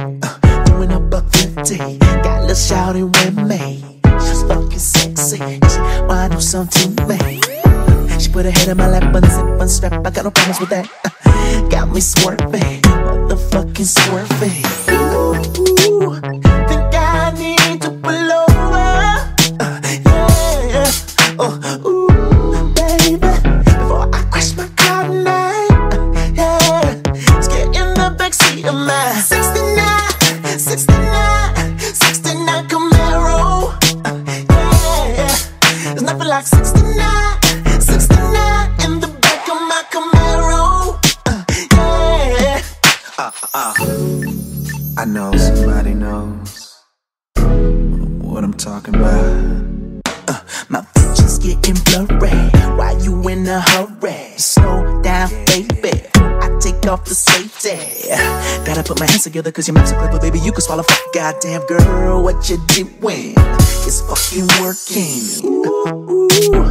uh, doing a buck fifty. Got a little shouting with me. She's fucking sexy. She wanna do something to me. She put her head in my lap unzip zip and strap. I got no problems with that. Uh, got me swerving, motherfucking swerving. Uh. I know somebody knows what I'm talking about. Uh, my vision's getting blurry. Why you in a hurry? Slow down, baby. I take off the safety. Gotta put my hands together cause your mouth's a clipper, baby. You can swallow fuck. Goddamn girl, what you doing? It's fucking working. Ooh,